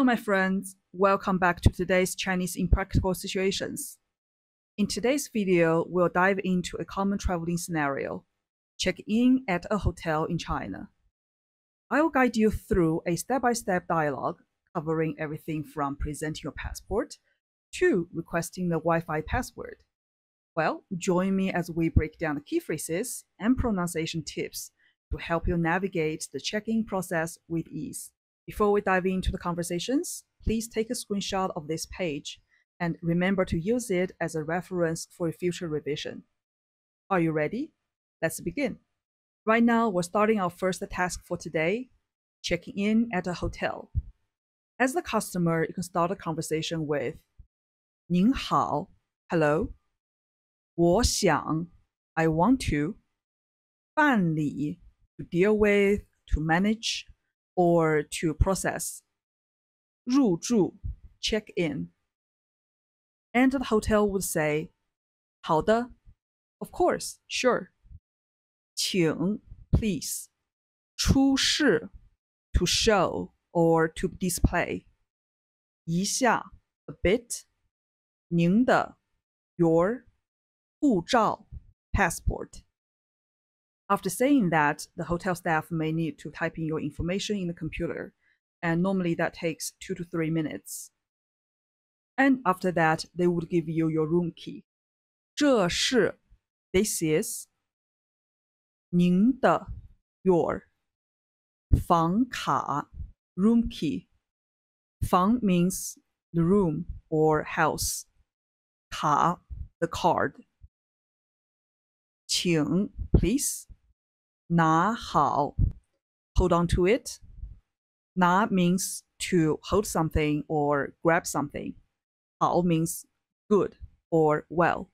Hello, my friends. Welcome back to today's Chinese in Practical Situations. In today's video, we'll dive into a common traveling scenario check in at a hotel in China. I will guide you through a step by step dialogue covering everything from presenting your passport to requesting the Wi Fi password. Well, join me as we break down the key phrases and pronunciation tips to help you navigate the check in process with ease. Before we dive into the conversations, please take a screenshot of this page and remember to use it as a reference for future revision. Are you ready? Let's begin. Right now, we're starting our first task for today, checking in at a hotel. As the customer, you can start a conversation with 您好, hello, 我想, I want to, 办理, to deal with, to manage, or to process. 入住 check in. And the hotel would say, 好的, of course, sure. 请 please. 出示 to show or to display. 一下 a bit. 您的 your 护照 passport. After saying that, the hotel staff may need to type in your information in the computer, and normally that takes two to three minutes. And after that, they would give you your room key. 这是 this is 您的 your 房卡 room key. 房 means the room or house. 卡 the card. 请 please 拿好 hold on to it 拿 means to hold something or grab something 好 means good or well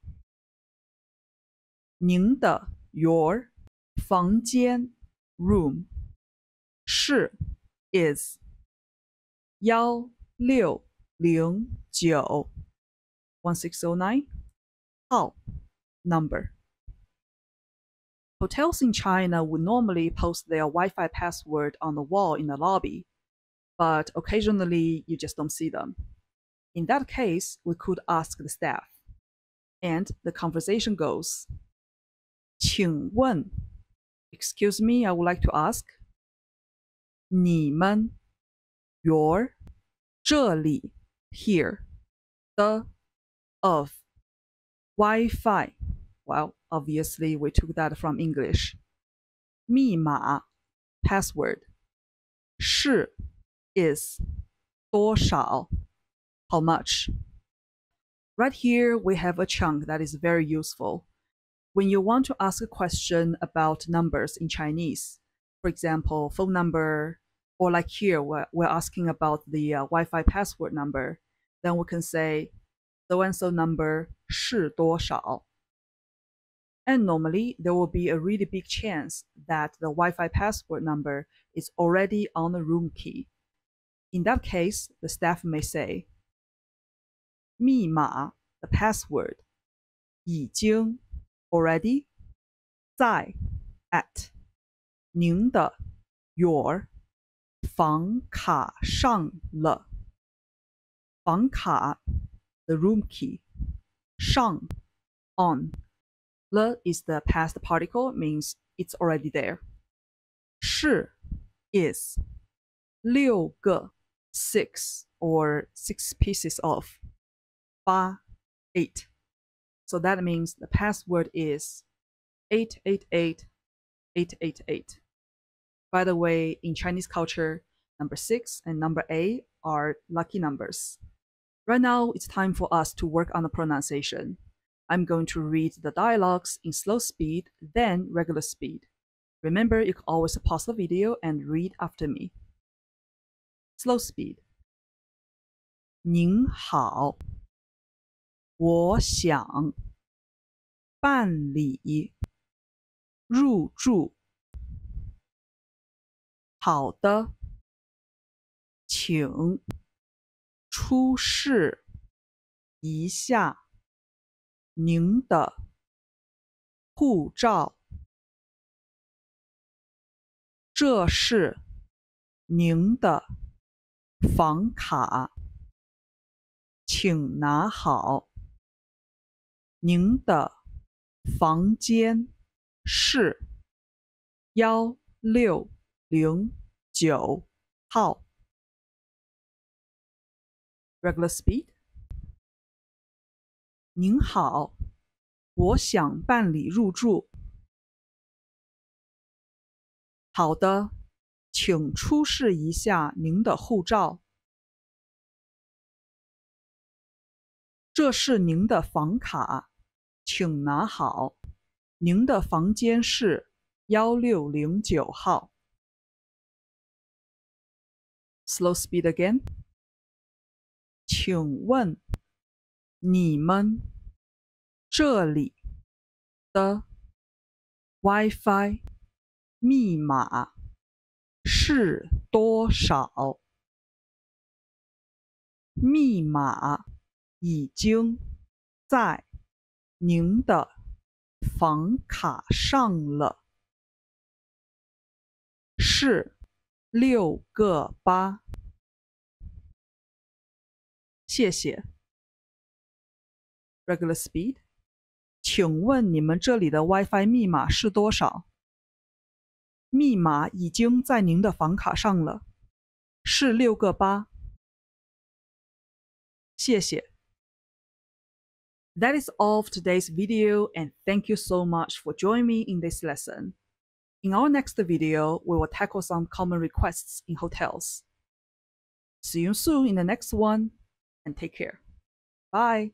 您的 your 房间 room 是 is 幺六零九 one six zero nine 号 number Hotels in China would normally post their Wi Fi password on the wall in the lobby, but occasionally you just don't see them. In that case, we could ask the staff. And the conversation goes 请问 Excuse me, I would like to ask 你们 your 这里 here the of Wi-Fi well obviously we took that from English 密码 password 是 is 多少 how much right here we have a chunk that is very useful when you want to ask a question about numbers in Chinese, for example, phone number, or like here, we're, we're asking about the uh, Wi Fi password number, then we can say, so and so number 是多少? And normally, there will be a really big chance that the Wi Fi password number is already on the room key. In that case, the staff may say, 密码 the password 已经 already 在 at 您的 your 房卡上了房卡 the room key 上 on le is the past particle means it's already there 是 is 六个 six or six pieces of 八 eight so that means the password is 888888. By the way, in Chinese culture, number 6 and number 8 are lucky numbers. Right now, it's time for us to work on the pronunciation. I'm going to read the dialogues in slow speed, then regular speed. Remember, you can always pause the video and read after me. Slow speed. 您好。我想办理入住。好的，请出示一下 您的护照。这是您的房卡，请拿好。您的房间是幺六零九号。Regular speed。您好，我想办理入住。好的，请出示一下您的护照。这是您的房卡，请拿好。您的房间是幺六零九号。Slow speed again。请问你们这里的 WiFi？密码是多少？密码已经在您的房卡上了，是六个八。谢谢。Regular speed，请问你们这里的 WiFi 密码是多少？密码已经在您的房卡上了，是六个八。谢谢。That is all of today's video and thank you so much for joining me in this lesson. In our next video, we will tackle some common requests in hotels. See you soon in the next one and take care. Bye.